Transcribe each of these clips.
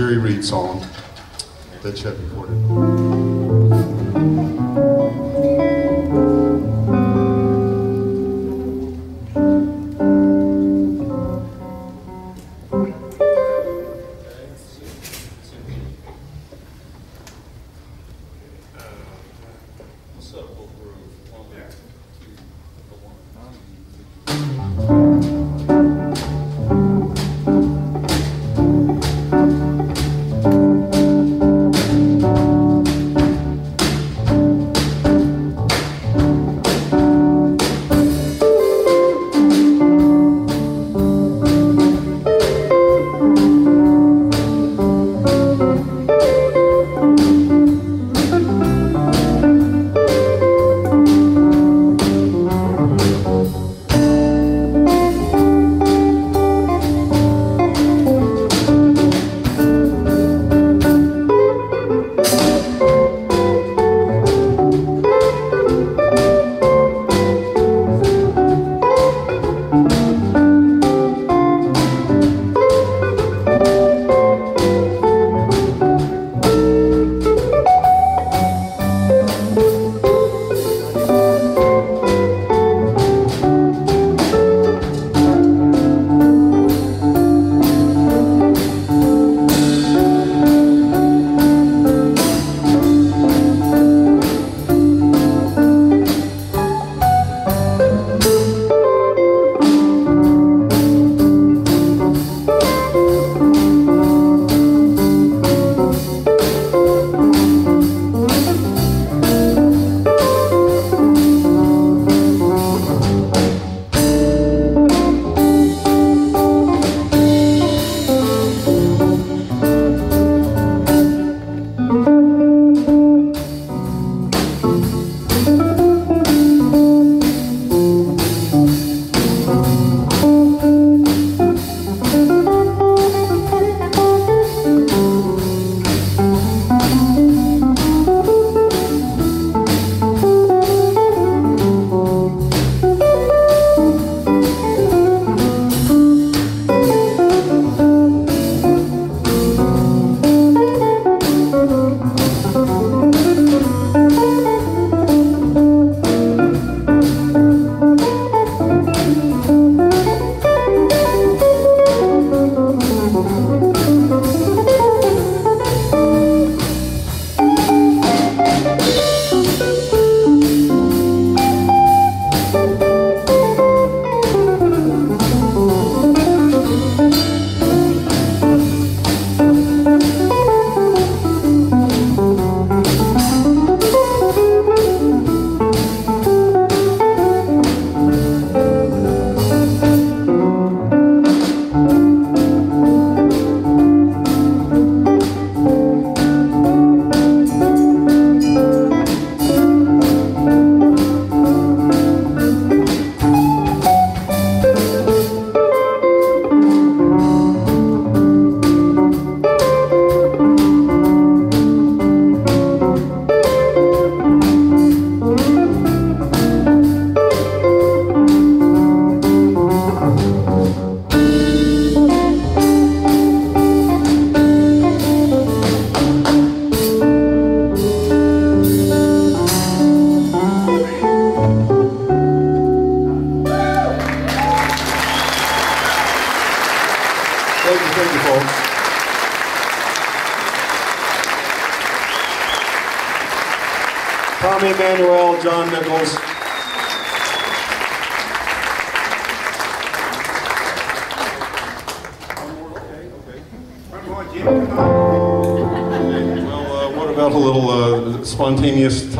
Jerry Reed song that Chet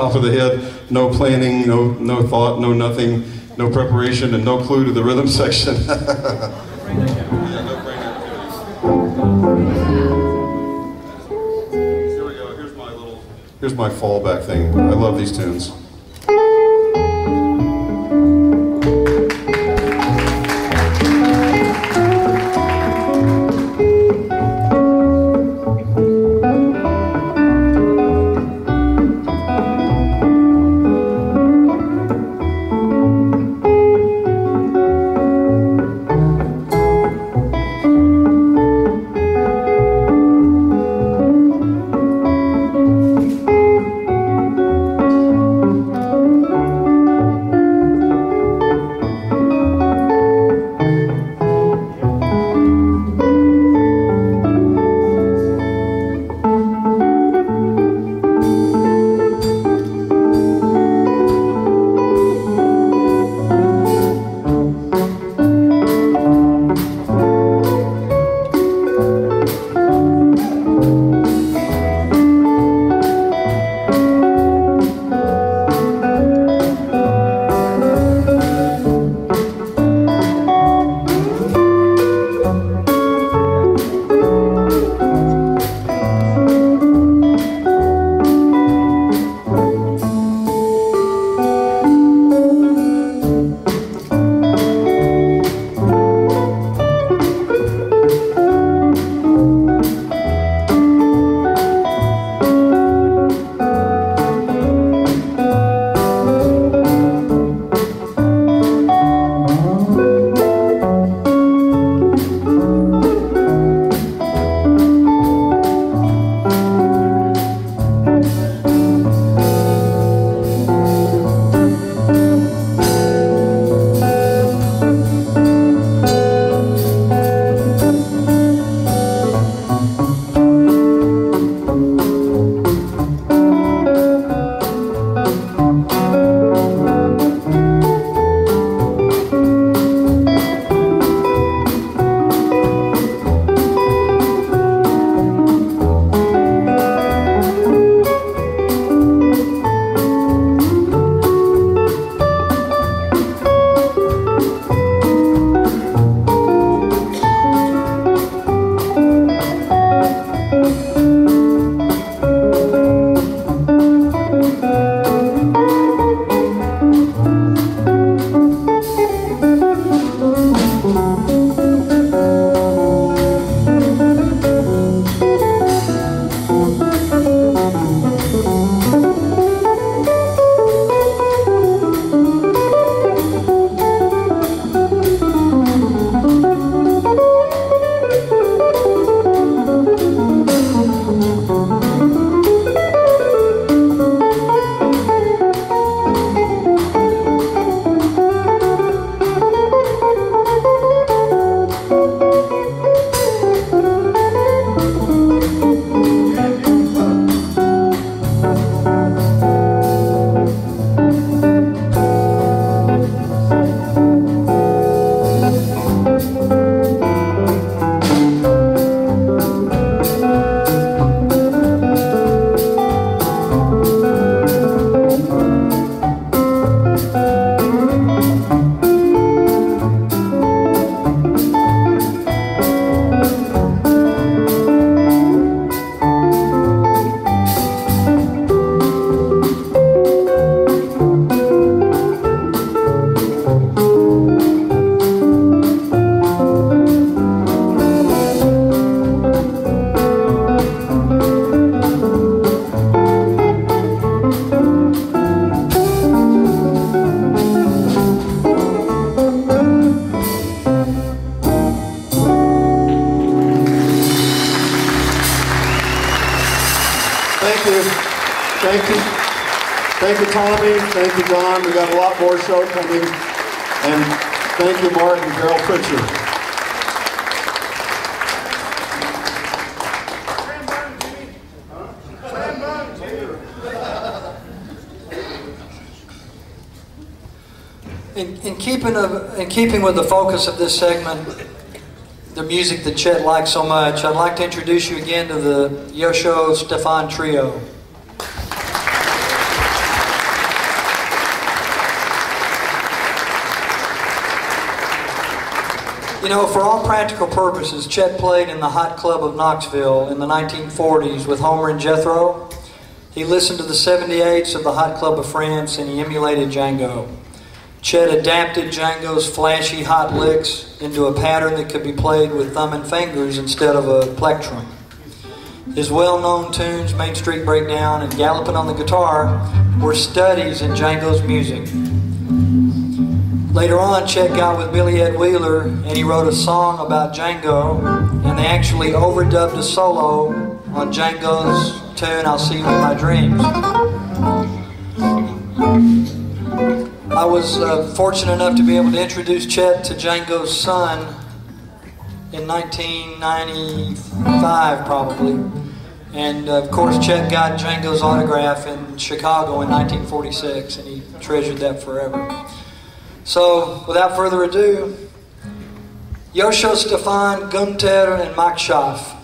top of the head? No planning, no no thought, no nothing, no preparation, and no clue to the rhythm section. Here's my fallback thing. I love these tunes. Thank you, Don. We got a lot more show coming. And thank you, Mark and Carol Pritchard. In, in, keeping of, in keeping with the focus of this segment, the music that Chet likes so much, I'd like to introduce you again to the Joscho Stephan Trio. You know, for all practical purposes, Chet played in the Hot Club of Knoxville in the 1940s with Homer and Jethro. He listened to the 78s of the Hot Club of France and he emulated Django. Chet adapted Django's flashy hot licks into a pattern that could be played with thumb and fingers instead of a plectrum. His well known tunes, Main Street Breakdown and Galloping on the Guitar, were studies in Django's music. Later on, Chet got with Billy Ed Wheeler and he wrote a song about Django, and they actually overdubbed a solo on Django's tune, I'll See You in My Dreams. I was uh, fortunate enough to be able to introduce Chet to Django's son in 1995, probably. And uh, of course, Chet got Django's autograph in Chicago in 1946, and he treasured that forever. So, without further ado, Joscho Stephan, Gunther, and Mike Schaaf.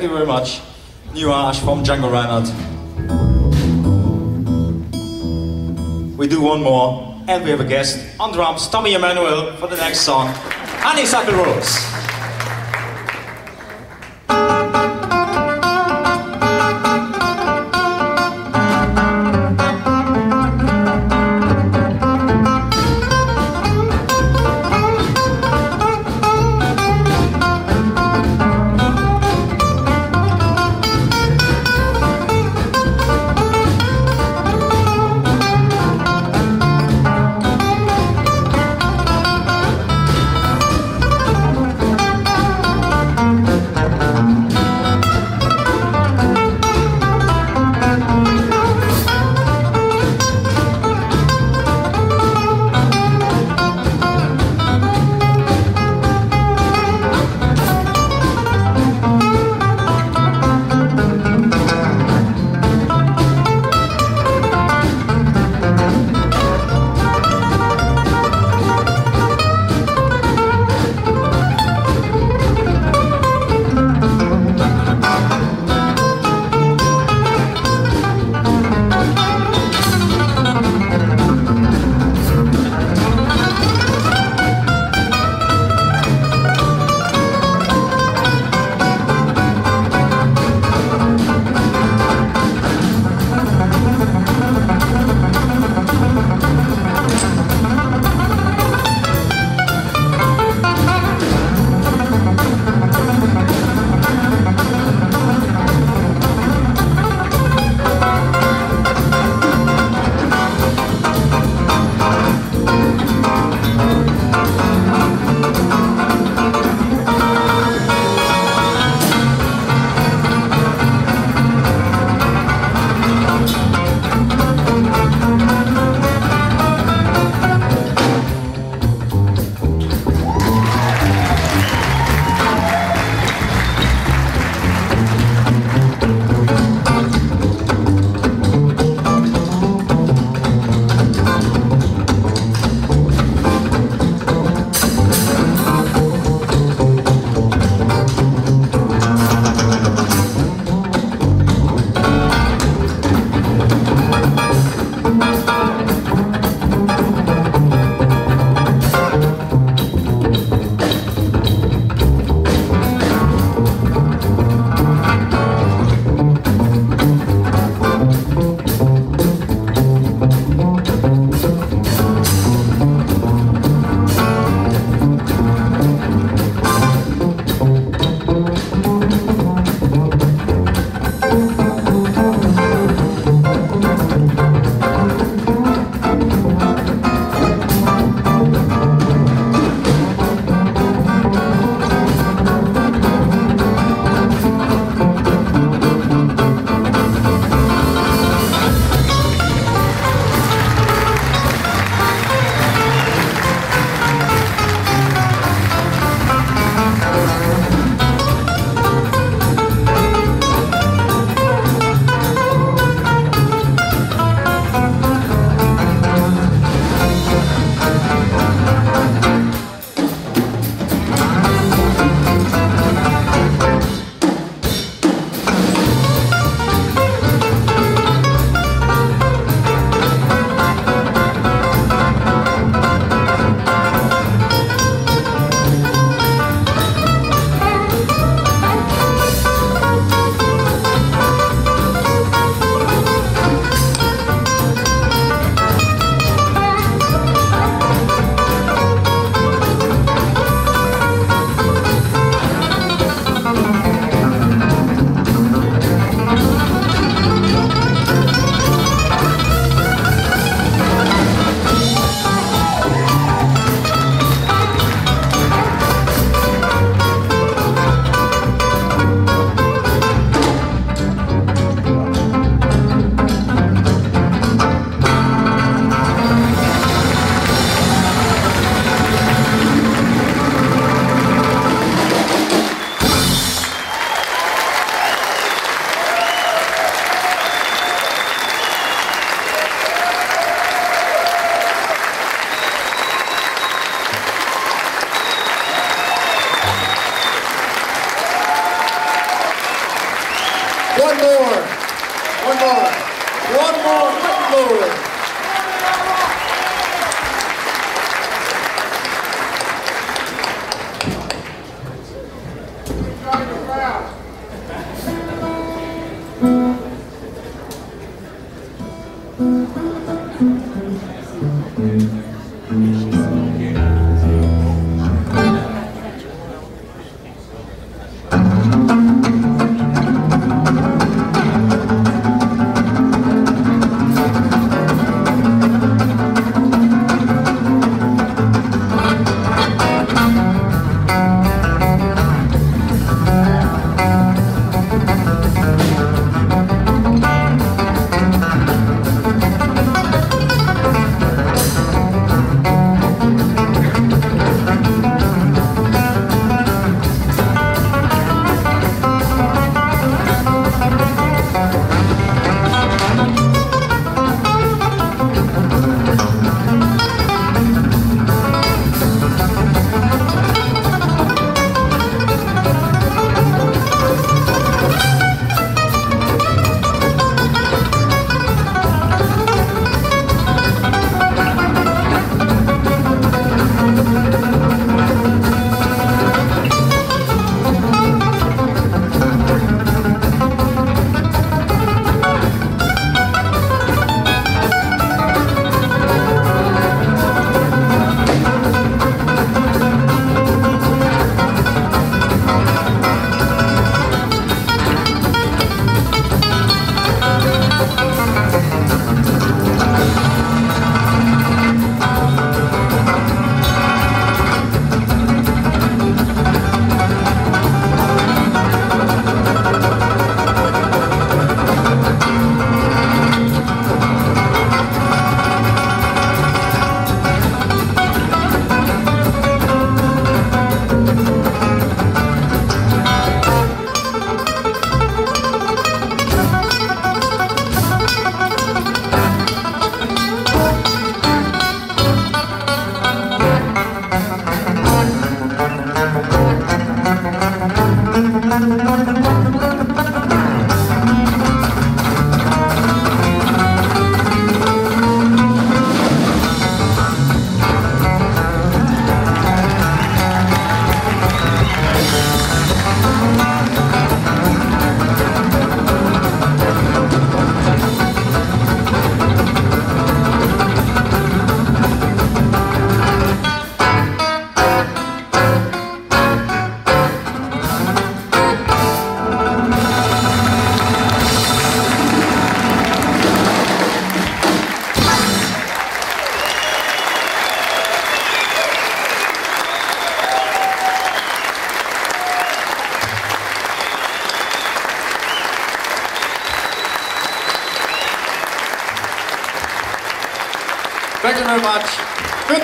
Thank you very much. Nuage from Django Reinhardt. We do one more, and we have a guest on drums, Tommy Emmanuel, for the next song, Honeysuckle Rose.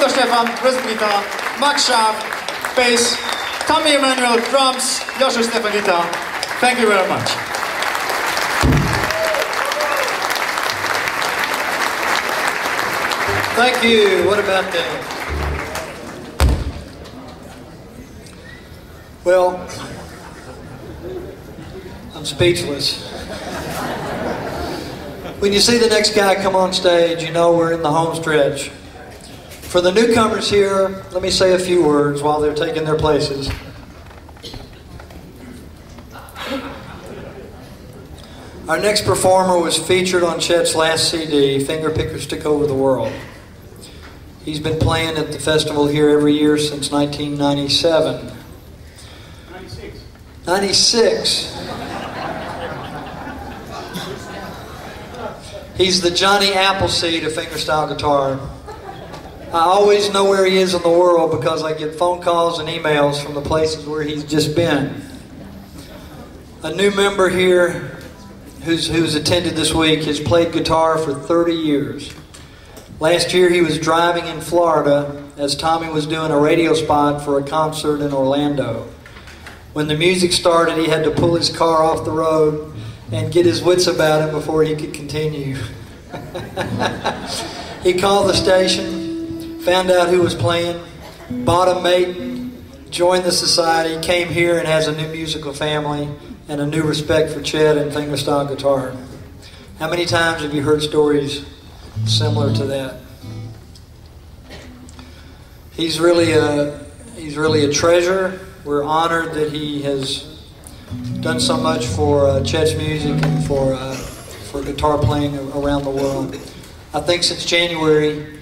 Günther Stephan, rhythm Max Schaaf, bass, Tommy Emmanuel, drums, Joshua Stephan guitar. Thank you very much. Thank you. What about that? Well, I'm speechless. When you see the next guy come on stage, you know we're in the home stretch. For the newcomers here, let me say a few words while they're taking their places. Our next performer was featured on Chet's last CD, Finger Pickers Took Over the World. He's been playing at the festival here every year since 1997. 96. 96. He's the Johnny Appleseed of fingerstyle guitar. I always know where he is in the world because I get phone calls and emails from the places where he's just been. A new member here who's, who's attended this week has played guitar for 30 years. Last year he was driving in Florida as Tommy was doing a radio spot for a concert in Orlando. When the music started, he had to pull his car off the road and get his wits about him before he could continue. he called the station, found out who was playing, bought a mate, joined the society, came here and has a new musical family, and a new respect for Chet and fingerstyle guitar. How many times have you heard stories similar to that? He's really a he's really a treasure. We're honored that he has done so much for uh, Chet's music and for uh, for guitar playing around the world. I think since January,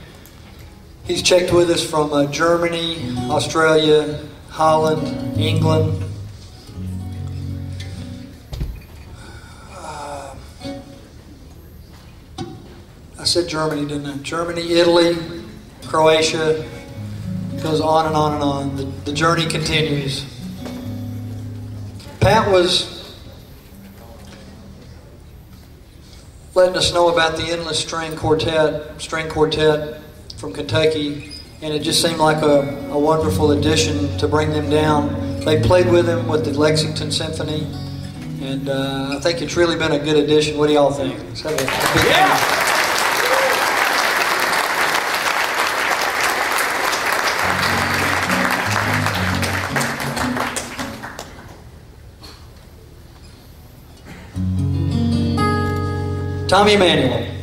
he's checked with us from uh, Germany, Australia, Holland, England. Uh, I said Germany, didn't I? Germany, Italy, Croatia, goes on and on and on. The, the journey continues. Pat was letting us know about the Endless String Quartet, string quartet from Kentucky, and it just seemed like a, a wonderful addition to bring them down. They played with him with the Lexington Symphony, and uh, I think it's really been a good addition. What do y'all think? Yeah! Tommy Emmanuel.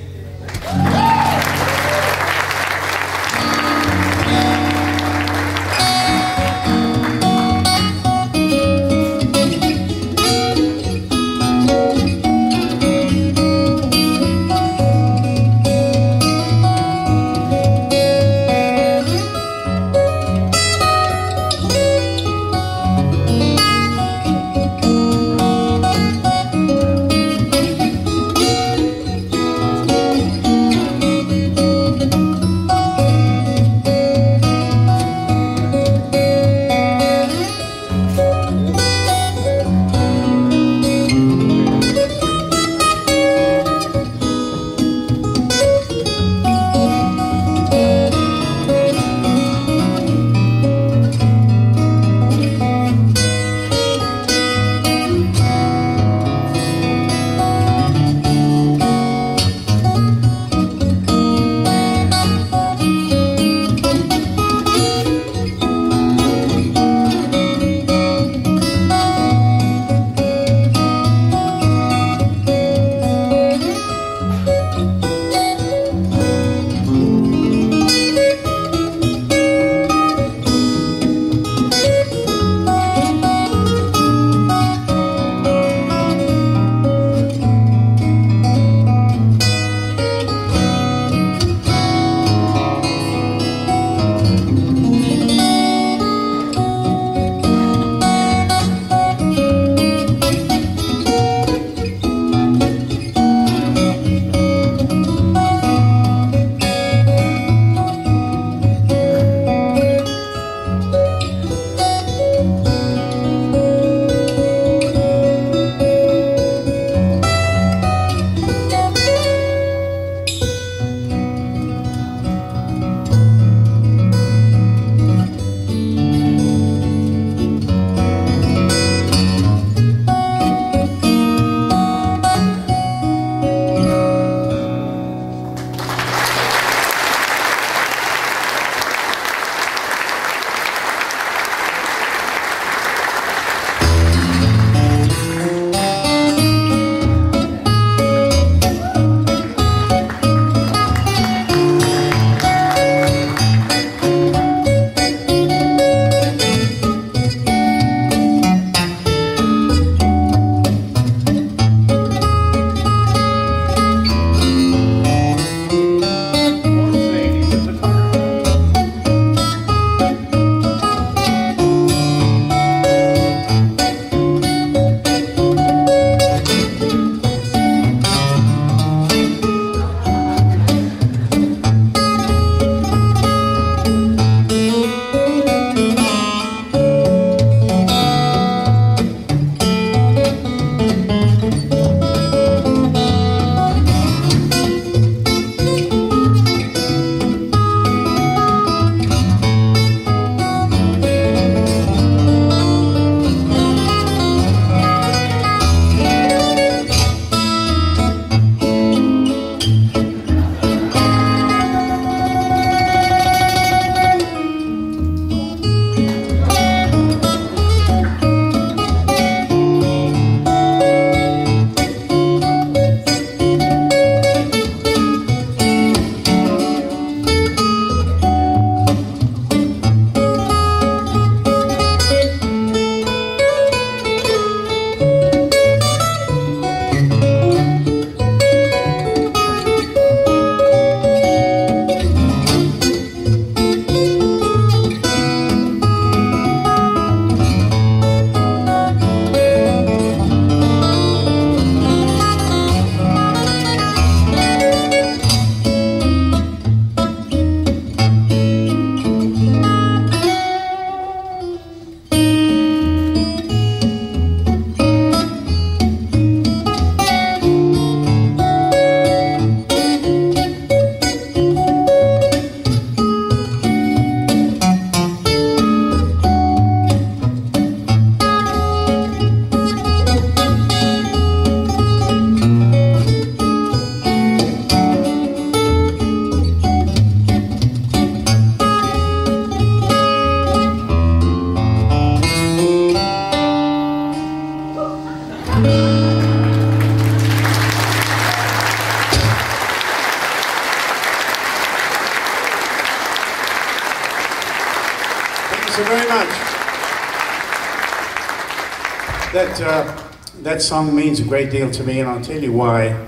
That song means a great deal to me, and I'll tell you why.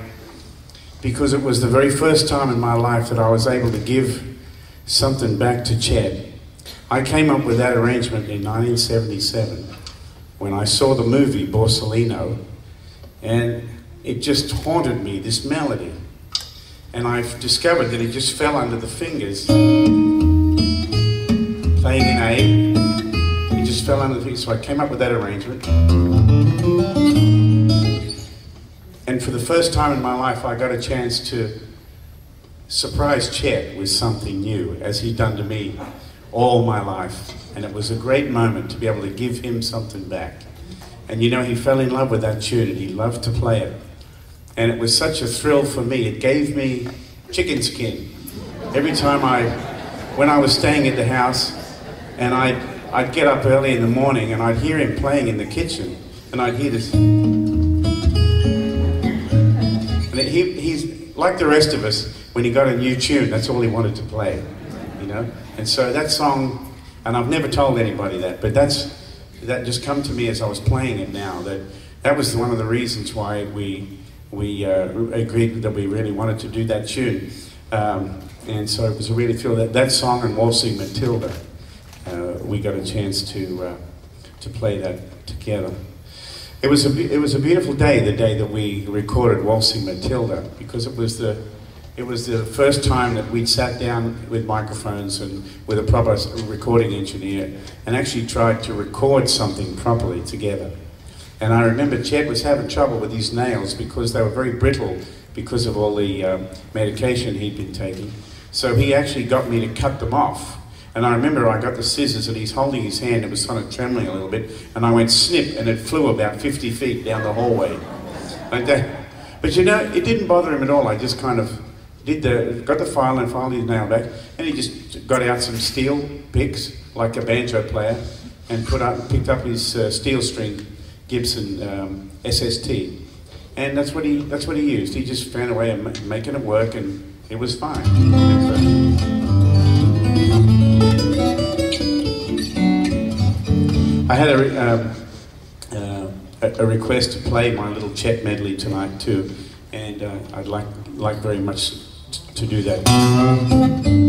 Because it was the very first time in my life that I was able to give something back to Chet. I came up with that arrangement in 1977 when I saw the movie Borsalino, and it just haunted me, this melody. And I've discovered that it just fell under the fingers, playing in A. It just fell under the fingers, so I came up with that arrangement. For the first time in my life, I got a chance to surprise Chet with something new, as he'd done to me all my life. And it was a great moment to be able to give him something back. And you know, he fell in love with that tune and he loved to play it. And it was such a thrill for me. It gave me chicken skin. Every time I, when I was staying at the house, and I'd, I'd get up early in the morning and I'd hear him playing in the kitchen, and I'd hear this. Like the rest of us, when he got a new tune, that's all he wanted to play, you know? And so that song, and I've never told anybody that, but that's, that just come to me as I was playing it now, that that was one of the reasons why we, we uh, agreed that we really wanted to do that tune. Um, and so it was a really feel that that song and Waltzing Matilda, uh, we got a chance to, uh, to play that together. It was, a, it was a beautiful day, the day that we recorded Waltzing Matilda, because it was the, it was the first time that we'd sat down with microphones and with a proper recording engineer and actually tried to record something properly together. And I remember Chet was having trouble with his nails because they were very brittle because of all the um, medication he'd been taking. So he actually got me to cut them off. And I remember I got the scissors and he's holding his hand, it was kind of trembling a little bit, and I went snip and it flew about 50 feet down the hallway. Like that. But you know, it didn't bother him at all. I just kind of did the, got the file and filed his nail back, and he just got out some steel picks, like a banjo player, and put up, picked up his uh, steel string Gibson um, SST. And that's what he, that's what he used. He just found a way of making it work, and it was fine. I had a, um, uh, a request to play my little Chet medley tonight too, and uh, I'd like like very much to do that.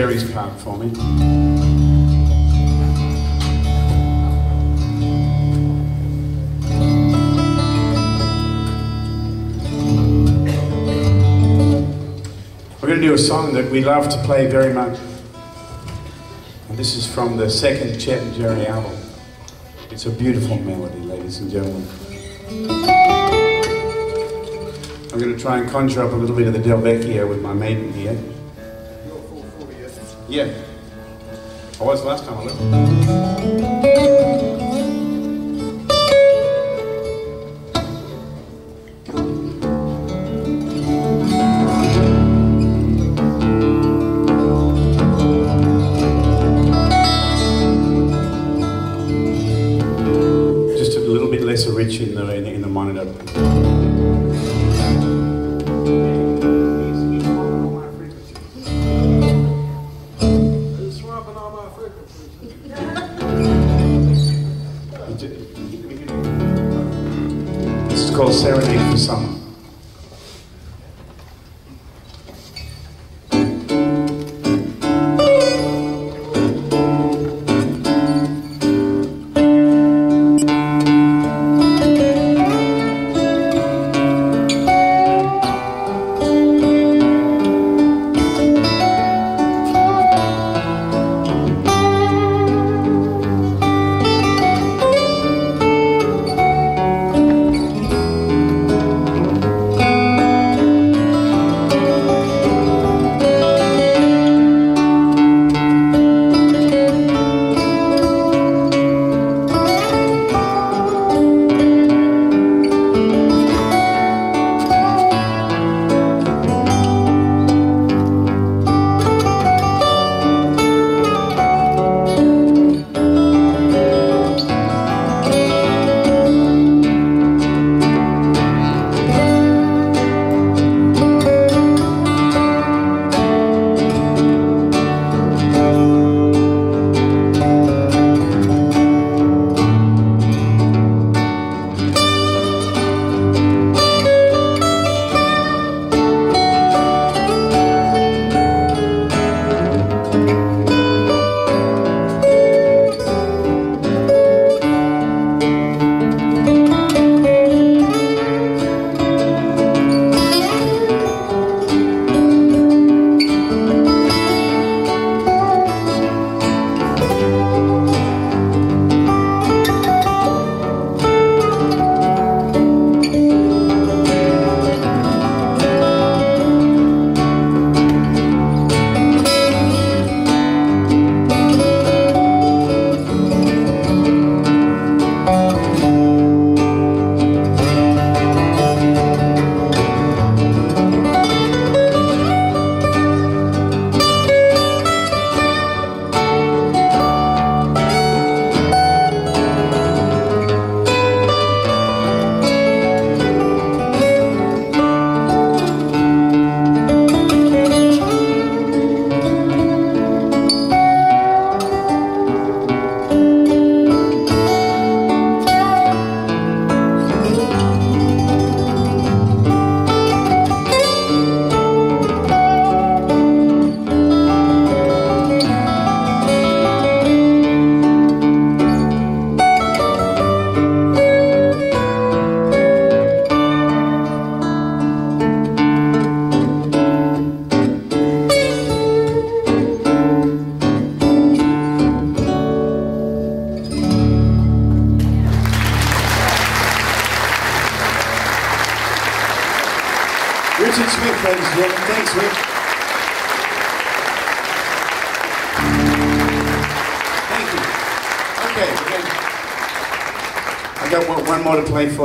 Terry's part for me. We're going to do a song that we love to play very much. And this is from the second Chet and Jerry album. It's a beautiful melody, ladies and gentlemen. I'm going to try and conjure up a little bit of the Del Vecchio with my Maton here. Thank you.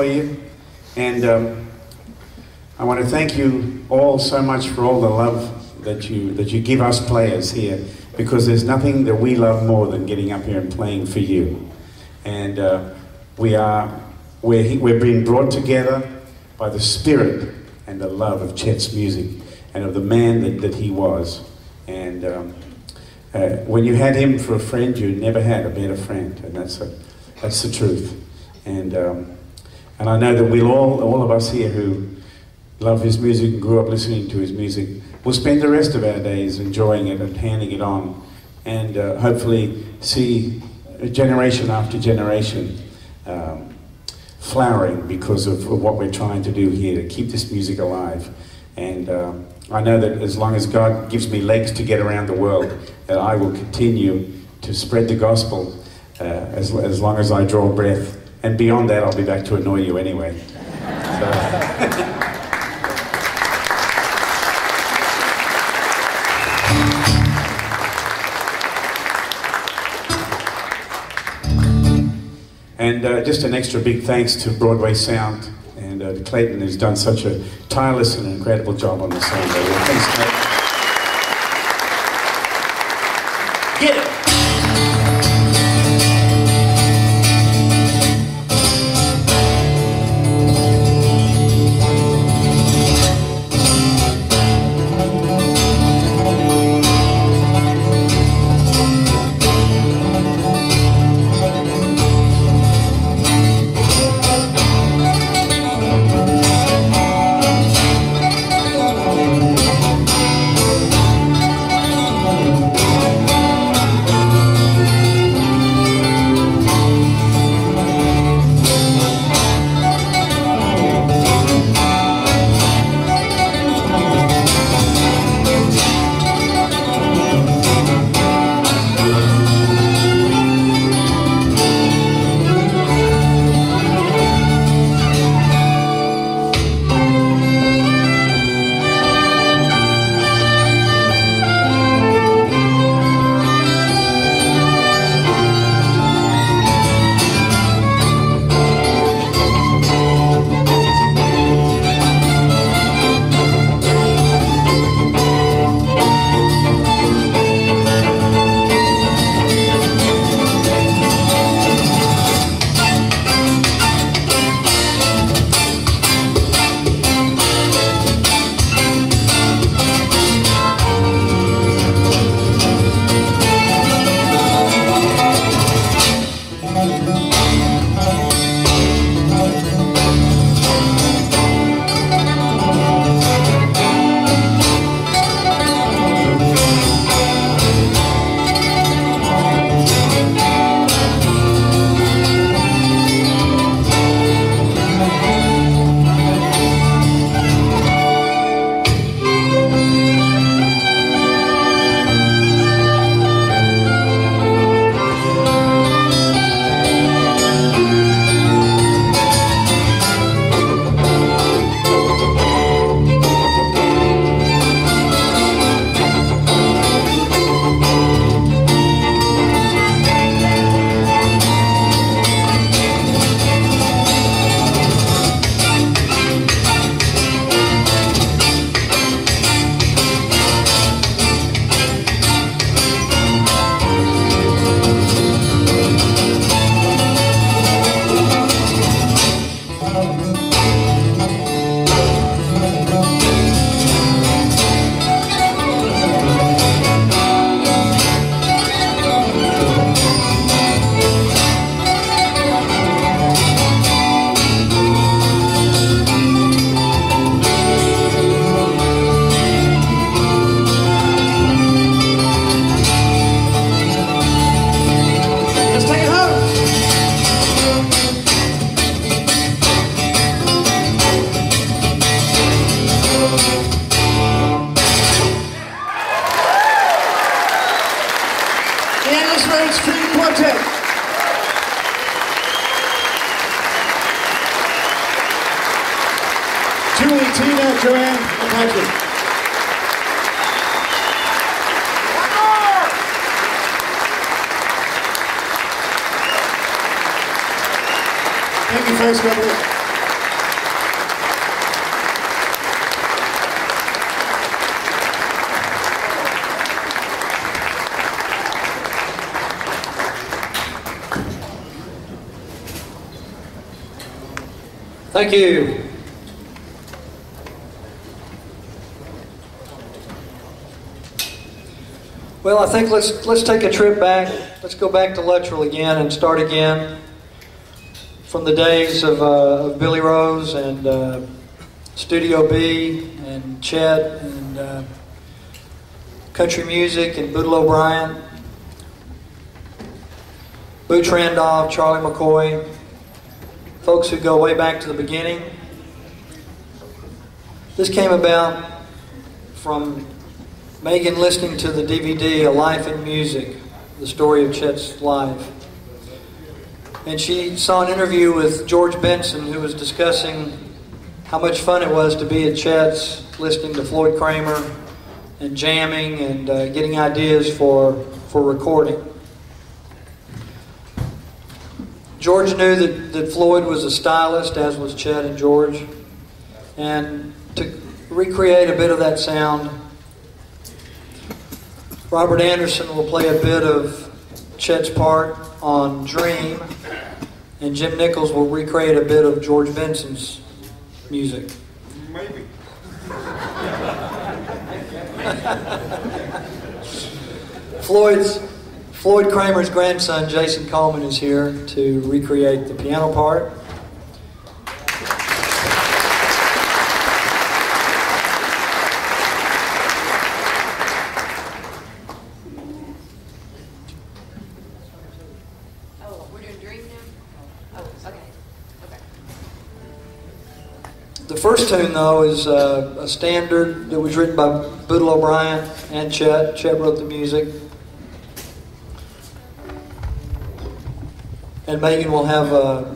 You, and um, I want to thank you all so much for all the love that you that you give us players here, because there's nothing that we love more than getting up here and playing for you, and uh, we are we're, we're being brought together by the spirit and the love of Chet's music and of the man that, that he was, and. Um, uh, when you had him for a friend, you never had a better friend, and that's a, that's the truth. And um, and I know that we'll all, all of us here who love his music and grew up listening to his music, will spend the rest of our days enjoying it and handing it on, and uh, hopefully see generation after generation um, flowering because of, of what we're trying to do here to keep this music alive. And um, I know that as long as God gives me legs to get around the world, that I will continue to spread the gospel uh, as, as long as I draw breath. And beyond that, I'll be back to annoy you anyway. So, And uh, just an extra big thanks to Broadway Sound and uh, Clayton, who's done such a tireless and incredible job on the sound. Thanks, Clayton. Thank you. Well, I think let's let's take a trip back. Let's go back to Luttrell again and start again from the days of, uh, of Billy Rose and uh, Studio B and Chet and uh, country music and Boudleaux Bryant, Boots Randolph, Charlie McCoy, folks who go way back to the beginning. This came about from Megan listening to the DVD, A Life in Music, the story of Chet's life. And she saw an interview with George Benson, who was discussing how much fun it was to be at Chet's, listening to Floyd Cramer and jamming and uh, getting ideas for, for recording. George knew that, that Floyd was a stylist, as was Chet and George. And to recreate a bit of that sound, Robert Anderson will play a bit of Chet's part on Dream, and Jim Nichols will recreate a bit of George Benson's music. Maybe. Floyd's Floyd Cramer's grandson, Jason Coleman, is here to recreate the piano part. The first tune, though, is uh, a standard that was written by Boudleaux Bryant and Chet. Chet wrote the music. And Megan will have uh,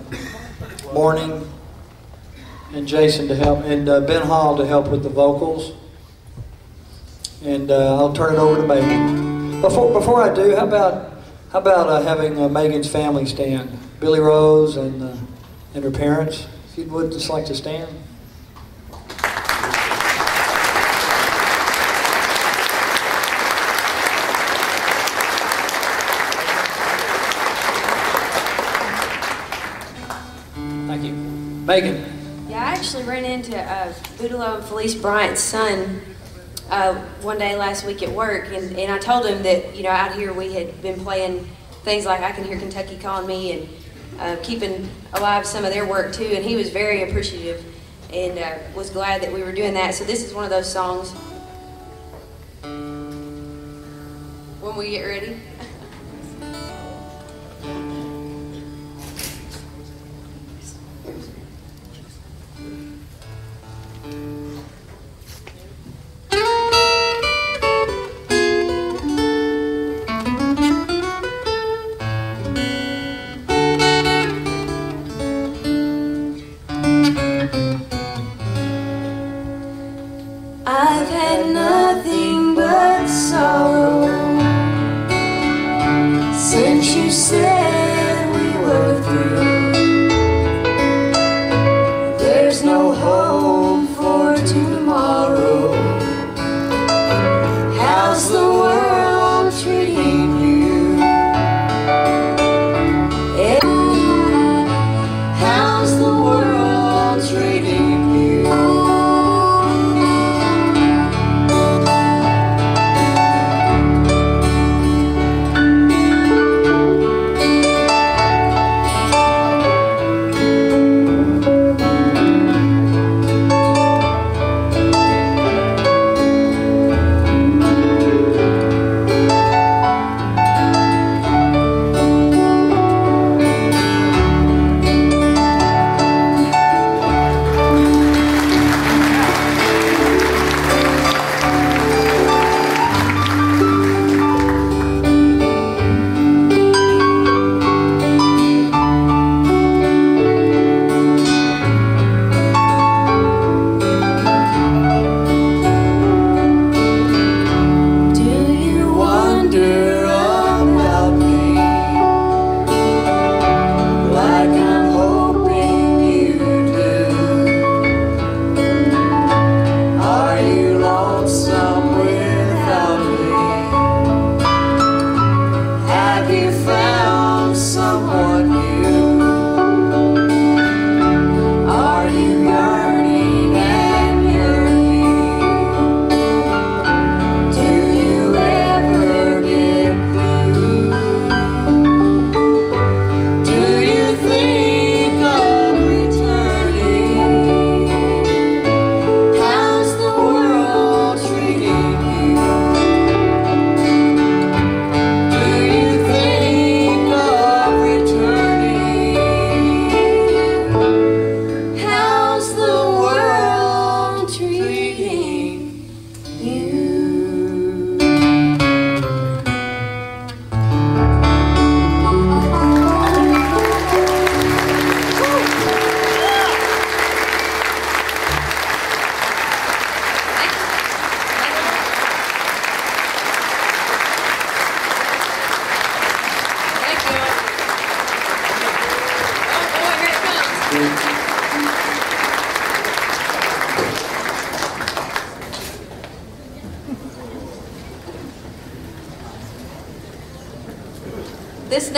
Morning and Jason to help, and uh, Ben Hall to help with the vocals. And uh, I'll turn it over to Megan. Before, before I do, how about how about uh, having uh, Megan's family stand? Billy Rose and and her parents. If you would just like to stand. Megan. Yeah, I actually ran into uh, Boudleaux and Felice Bryant's son uh, one day last week at work, and, and I told him that, you know, out here we had been playing things like I Can Hear Kentucky Calling Me and uh, keeping alive some of their work too, and he was very appreciative and uh, was glad that we were doing that. So this is one of those songs. When we get ready.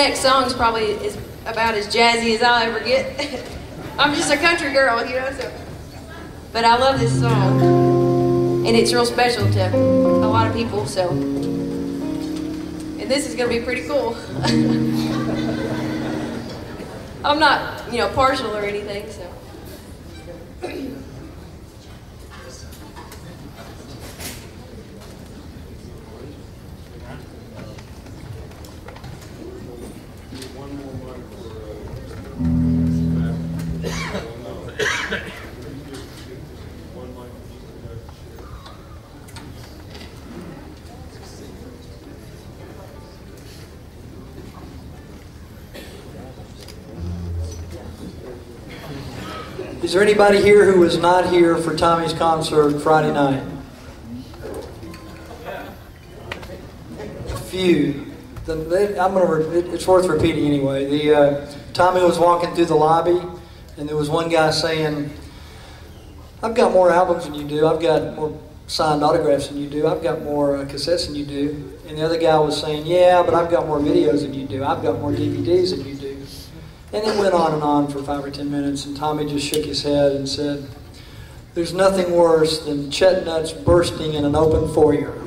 Next song is probably is about as jazzy as I'll ever get. I'm just a country girl, you know. So, but I love this song, and it's real special to a lot of people. So, and this is gonna be pretty cool. I'm not, you know, partial or anything. So. Is there anybody here who was not here for Tommy's concert Friday night? A few. The, I'm gonna. it- It's worth repeating anyway. The uh, Tommy was walking through the lobby, and there was one guy saying, "I've got more albums than you do. I've got more signed autographs than you do. I've got more uh, cassettes than you do." And the other guy was saying, "Yeah, but I've got more videos than you do. I've got more DVDs than you do." And it went on and on for five or ten minutes, and Tommy just shook his head and said, There's nothing worse than chestnuts bursting in an open foyer.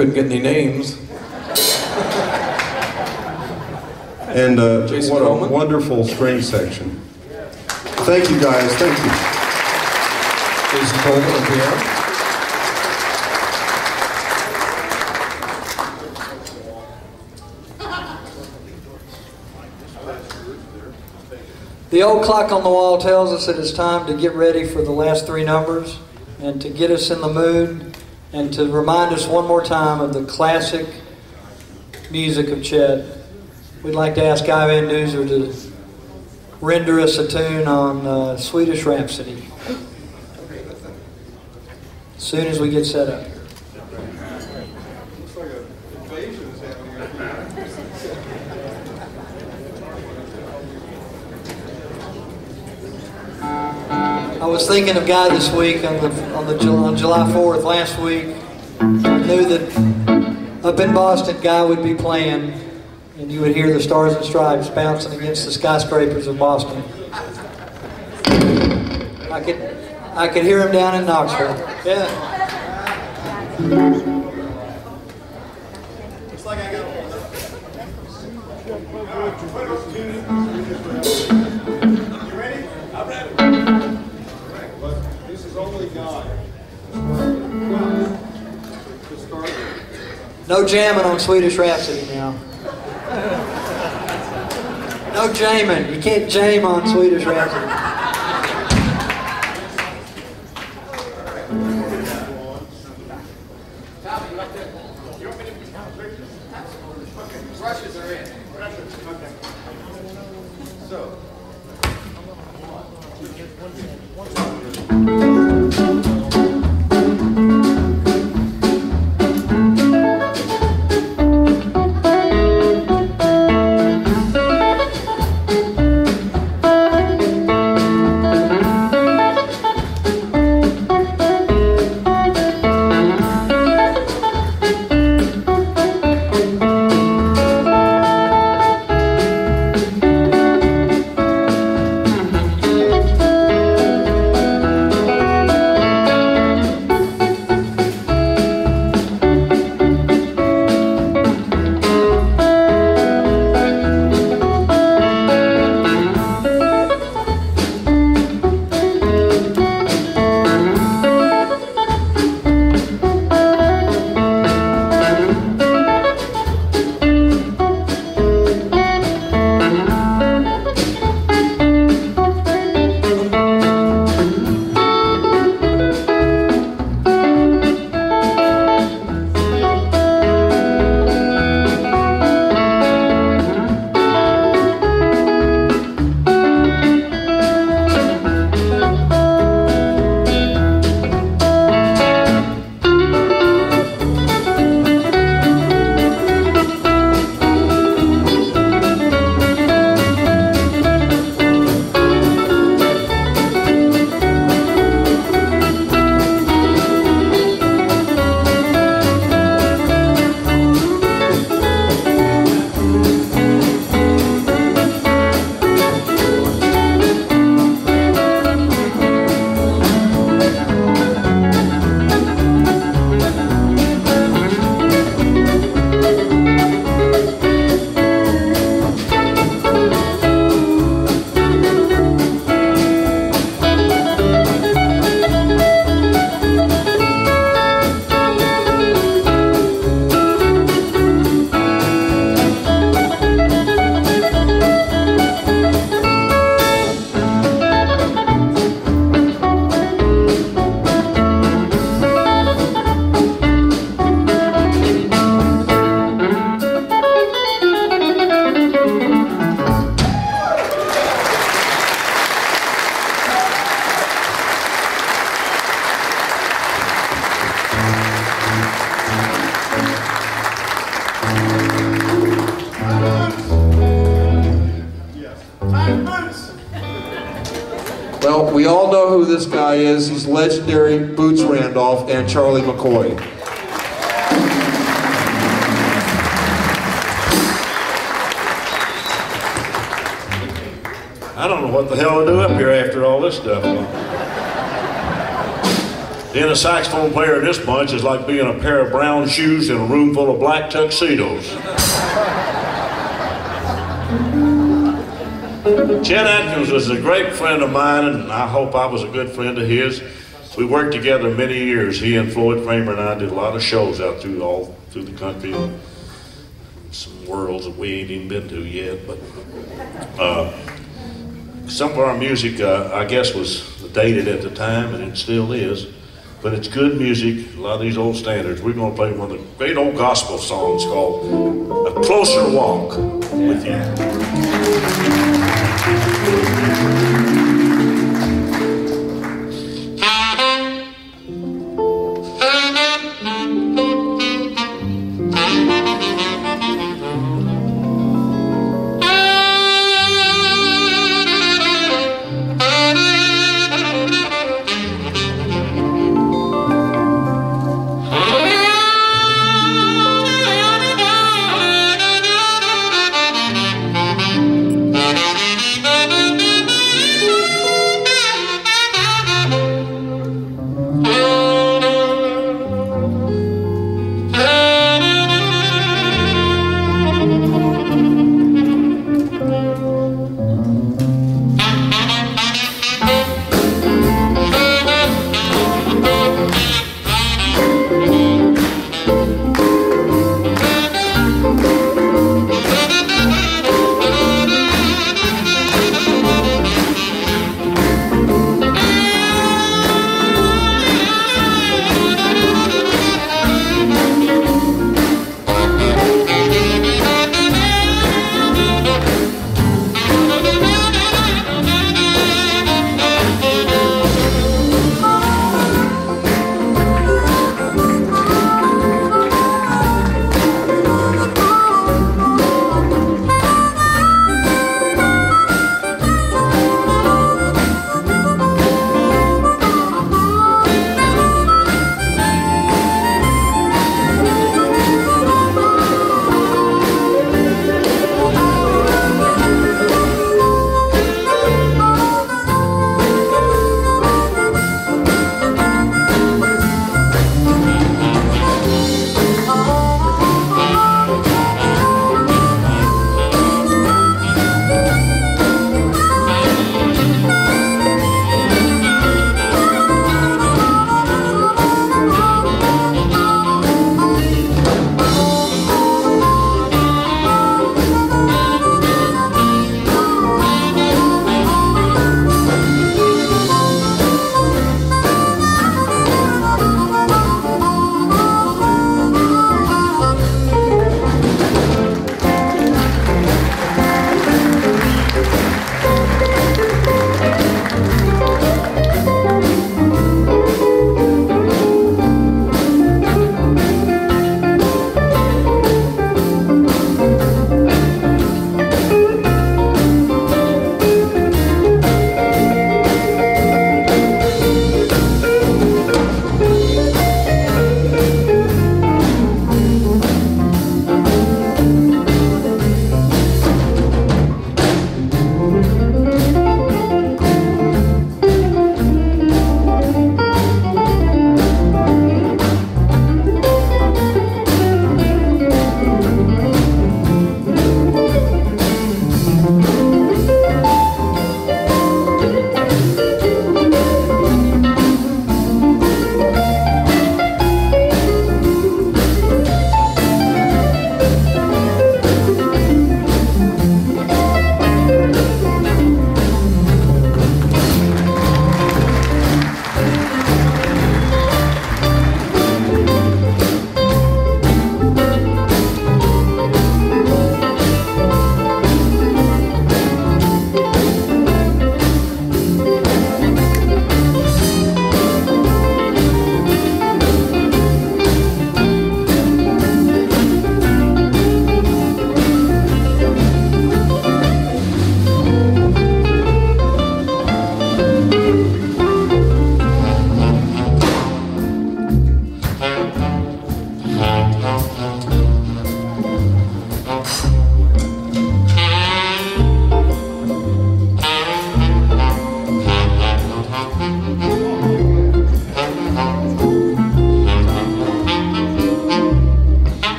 Couldn't get any names. And uh, Jason what a wonderful string section. Thank you guys, thank you. Jason Coleman on piano. The old clock on the wall tells us that it's time to get ready for the last three numbers and to get us in the mood and to remind us one more time of the classic music of Chet. We'd like to ask Guy Van Duser to render us a tune on uh, Swedish Rhapsody as soon as we get set up. I was thinking of Guy this week on the on the on July Fourth last week. I knew that up in Boston, Guy would be playing, and you would hear the Stars and Stripes bouncing against the skyscrapers of Boston. I could I could hear him down in Knoxville. Yeah. No jamming on Swedish Rhapsody now. No jamming. You can't jam on Swedish Rhapsody. Well, legendary Boots Randolph and Charlie McCoy. I don't know what the hell to do up here after all this stuff. Being a saxophone player in this bunch is like being a pair of brown shoes in a room full of black tuxedos. Chet Atkins was a great friend of mine, and I hope I was a good friend of his. We worked together many years. He and Floyd Cramer and I did a lot of shows out through all through the country, some worlds that we ain't even been to yet. But uh, some of our music, uh, I guess, was dated at the time, and it still is. But it's good music. A lot of these old standards. We're going to play one of the great old gospel songs called "A Closer Walk with You." Thank you.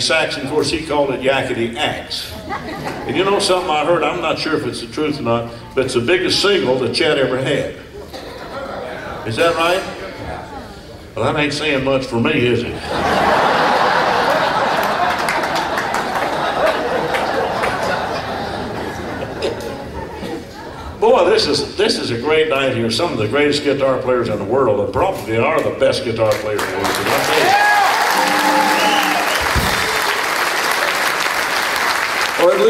Saxon. Of course, he called it Yakety Axe. And you know something I heard? I'm not sure if it's the truth or not, but it's the biggest single that Chet ever had. Is that right? Well, that ain't saying much for me, is it? Boy, this is this is a great night here. Some of the greatest guitar players in the world, and probably are the best guitar players in the world.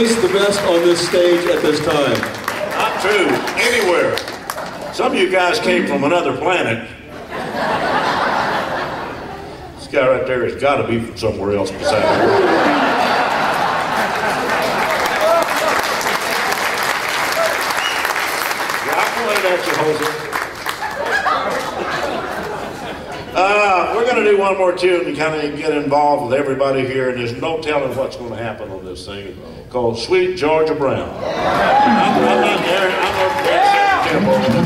The best on this stage at this time. Not true. Anywhere. Some of you guys came from another planet. This guy right there has got to be from somewhere else besides the world. Uh, we're going to do one more tune to kind of get involved with everybody here, and there's no telling what's going to happen on this thing called Sweet Georgia Brown. I'm, I'm not there. I'm there. Tempo